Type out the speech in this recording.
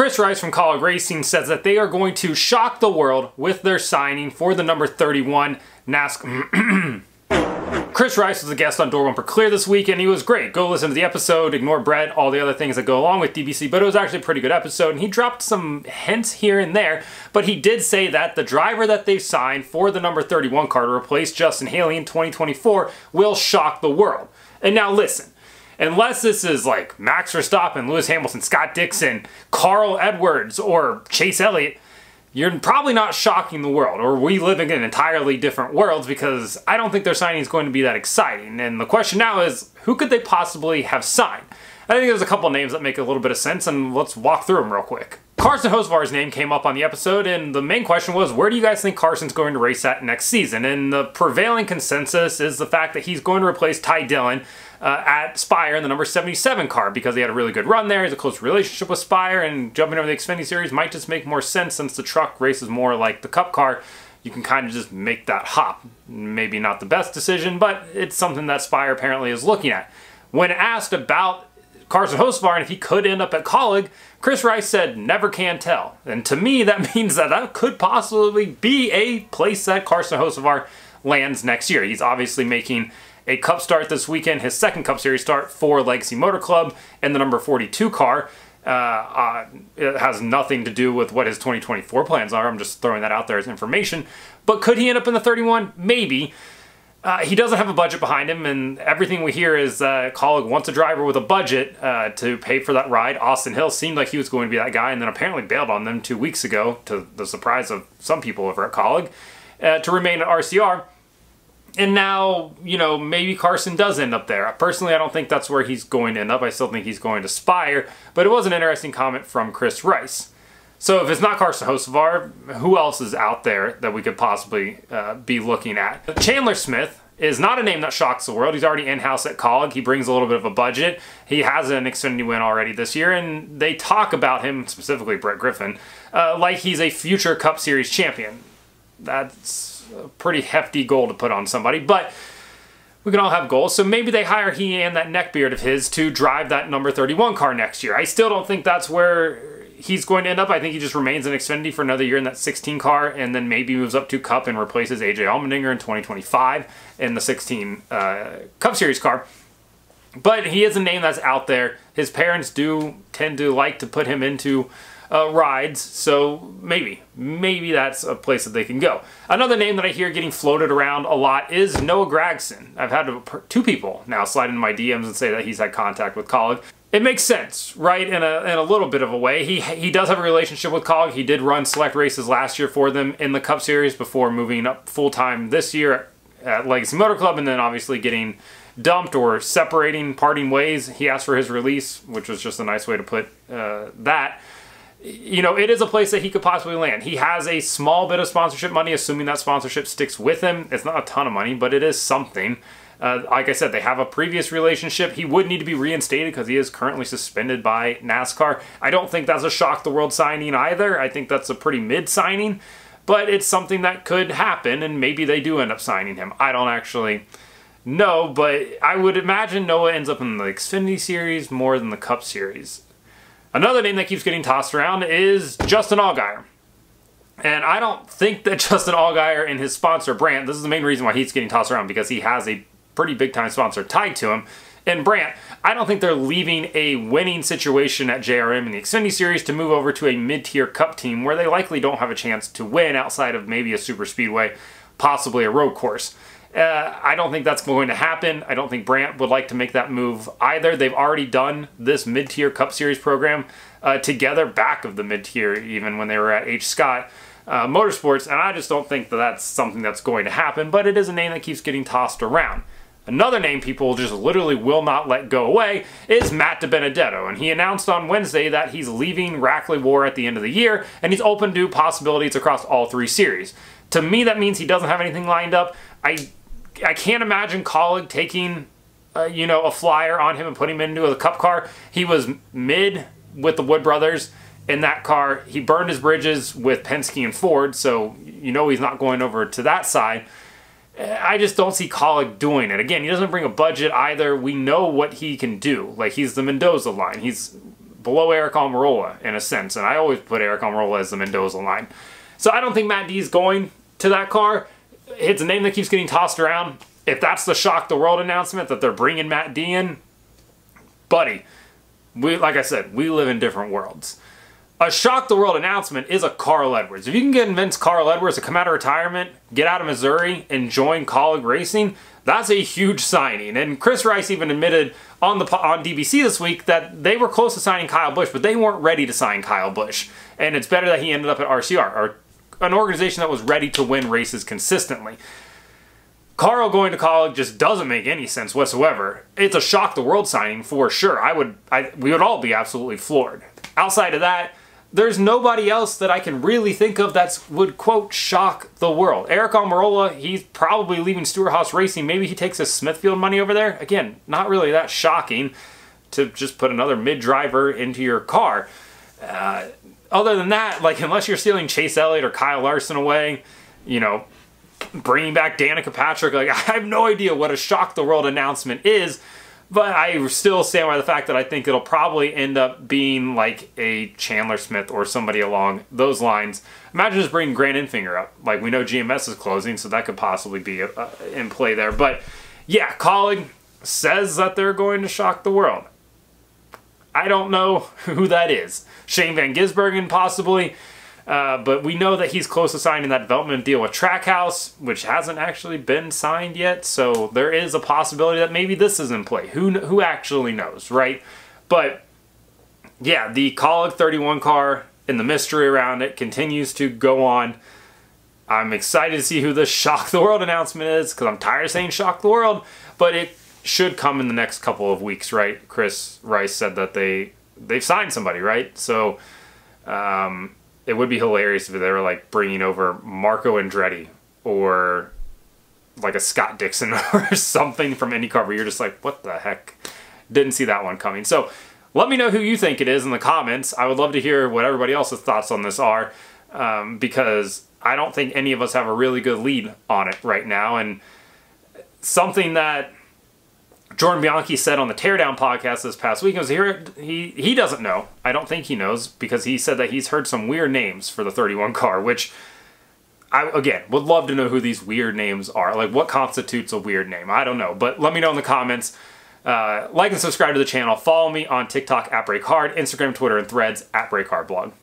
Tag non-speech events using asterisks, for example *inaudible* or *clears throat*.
Chris Rice from Kaulig Racing says that they are going to shock the world with their signing for the number 31 NASCAR. *clears throat* Chris Rice was a guest on Door Bumper Clear this week, and he was great. Go listen to the episode, ignore Brett, all the other things that go along with DBC, but it was actually a pretty good episode, and he dropped some hints here and there, but he did say that the driver that they signed for the number 31 car to replace Justin Haley in 2024 will shock the world. And now listen, unless this is like Max Verstappen, Lewis Hamilton, Scott Dixon, Carl Edwards, or Chase Elliott, you're probably not shocking the world, or we live in entirely different worlds because I don't think their signing is going to be that exciting. And the question now is, who could they possibly have signed? I think there's a couple names that make a little bit of sense, and let's walk through them real quick. Carson Hocevar's name came up on the episode, and the main question was, where do you guys think Carson's going to race at next season? And the prevailing consensus is the fact that he's going to replace Ty Dillon uh, at Spire in the number 77 car because he had a really good run there. He's a close relationship with Spire, and jumping over the Xfinity Series might just make more sense since the truck races more like the Cup car. You can kind of just make that hop. Maybe not the best decision, but it's something that Spire apparently is looking at. When asked about Carson Hocevar and if he could end up at Kaulig, Chris Rice said, never can tell. And to me, that *laughs* means that that could possibly be a place that Carson Hocevar lands next year. He's obviously making a Cup start this weekend, his second Cup Series start for Legacy Motor Club and the number 42 car. Uh, uh, it has nothing to do with what his 2024 plans are. I'm just throwing that out there as information. But could he end up in the 31? Maybe. Uh, he doesn't have a budget behind him, and everything we hear is uh, Kaulig wants a driver with a budget uh, to pay for that ride. Austin Hill seemed like he was going to be that guy, and then apparently bailed on them two weeks ago, to the surprise of some people over at Kaulig, uh, to remain at RCR and now, you know, maybe Carson does end up there. Personally, I don't think that's where he's going to end up. I still think he's going to Spire, but it was an interesting comment from Chris Rice. So if it's not Carson Hocevar, who else is out there that we could possibly uh, be looking at? Chandler Smith is not a name that shocks the world. He's already in-house at Kaulig. He brings a little bit of a budget. He has an Xfinity win already this year, and they talk about him, specifically Brett Griffin, uh, like he's a future Cup Series champion. That's a pretty hefty goal to put on somebody, but we can all have goals. So maybe they hire he and that neckbeard of his to drive that number 31 car next year. I still don't think that's where he's going to end up. I think he just remains in Xfinity for another year in that 16 car and then maybe moves up to Cup and replaces AJ Allmendinger in 2025 in the 16 uh, Cup Series car. But he is a name that's out there. His parents do tend to like to put him into uh, rides, so maybe, maybe that's a place that they can go. Another name that I hear getting floated around a lot is Noah Gragson. I've had two people now slide into my DMs and say that he's had contact with Kaulig. It makes sense, right? In a, in a little bit of a way. He he does have a relationship with Kaulig. He did run select races last year for them in the Cup Series before moving up full time this year at Legacy Motor Club, and then obviously getting dumped or separating, parting ways. He asked for his release, which was just a nice way to put uh, that you know, it is a place that he could possibly land. He has a small bit of sponsorship money, assuming that sponsorship sticks with him. It's not a ton of money, but it is something. Uh, like I said, they have a previous relationship. He would need to be reinstated because he is currently suspended by NASCAR. I don't think that's a shock the world signing either. I think that's a pretty mid signing, but it's something that could happen, and maybe they do end up signing him. I don't actually know, but I would imagine Noah ends up in the Xfinity Series more than the Cup Series. Another name that keeps getting tossed around is Justin Allgaier. And I don't think that *laughs* Justin Allgaier and his sponsor, Brandt, this is the main reason why he's getting tossed around because he has a pretty big time sponsor tied to him. And Brandt, I don't think they're leaving a winning situation at JRM in the Xfinity Series to move over to a mid-tier cup team where they likely don't have a chance to win outside of maybe a super speedway, possibly a road course. Uh, I don't think that's going to happen. I don't think Brandt would like to make that move either. They've already done this mid-tier Cup Series program uh, together, back of the mid-tier, even when they were at H. Scott uh, Motorsports, and I just don't think that that's something that's going to happen, but it is a name that keeps getting tossed around. Another name people just literally will not let go away is Matt DiBenedetto, and he announced on Wednesday that he's leaving Rackley War at the end of the year, and he's open to possibilities across all three series. To me, that means he doesn't have anything lined up. I I can't imagine Kaulig taking, uh, you know, a flyer on him and putting him into a cup car. He was mid with the Wood brothers in that car. He burned his bridges with Penske and Ford, so you know he's not going over to that side. I just don't see Kaulig doing it. Again, he doesn't bring a budget either. We know what he can do. Like, he's the Mendoza line. He's below Aric Almirola in a sense, and I always put Aric Almirola as the Mendoza line. So I don't think Matt D is going to that car. It's a name that keeps getting tossed around. If that's the shock the world announcement that they're bringing Matt D in, buddy, we like I said, we live in different worlds. A shock the world announcement is a Carl Edwards. If you can convince Carl Edwards to come out of retirement, get out of Missouri, and join Kaulig Racing, that's a huge signing. And Chris Rice even admitted on the on DBC this week that they were close to signing Kyle Busch, but they weren't ready to sign Kyle Busch. And it's better that he ended up at RCR, or an organization that was ready to win races consistently. Carl going to Kaulig just doesn't make any sense whatsoever. It's a shock the world signing for sure. I would, I, we would all be absolutely floored. Outside of that, there's nobody else that I can really think of that would, quote, shock the world. Aric Almirola, he's probably leaving Stewart-Haas Racing. Maybe he takes his Smithfield money over there. Again, not really that shocking to just put another mid-driver into your car. Uh, other than that, like, unless you're stealing Chase Elliott or Kyle Larson away, you know, bringing back Danica Patrick, like, *laughs* I have no idea what a shock the world announcement is but I still stand by the fact that I think it'll probably end up being like a Chandler Smith or somebody along those lines. Imagine just bringing Grant Enfinger up. Like we know GMS is closing, so that could possibly be uh, in play there. But yeah, Kaulig says that they're going to shock the world. I don't know *laughs* who that is. Shane Van Gisbergen possibly. Uh, but we know that he's close to signing that development deal with Trackhouse, which hasn't actually been signed yet. So there is a possibility that maybe this is in play. Who who actually knows, right? But yeah, the Kaulig 31 car and the mystery around it continues to go on. I'm excited to see who the Shock the World announcement is because I'm tired of saying Shock the World, but it should come in the next couple of weeks, right? Chris Rice said that they they've signed somebody, right? So um, it would be hilarious if they were like bringing over Marco Andretti or like a Scott Dixon *laughs* or something from IndyCar where you're just like, what the heck? Didn't see that one coming. So let me know who you think it is in the comments. I would love to hear what everybody else's thoughts on this are um, because I don't think any of us have a really good lead on it right now. And something that Jordan Bianchi said on the Teardown podcast this past week was here he he doesn't know. I don't think he knows because he said that he's heard some weird names for the 31 car, which I again would love to know who these weird names are. Like what constitutes a weird name? I don't know, but let me know in the comments. Uh, like and subscribe to the channel. Follow me on TikTok at BrakeHard, Instagram, Twitter, and Threads at BrakeHardBlog.